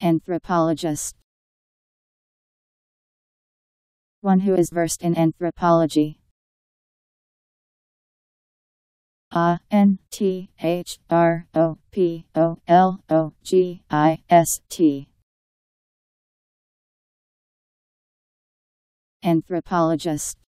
Anthropologist. One who is versed in anthropology. A N T H R O P O L O G I S T. Anthropologist.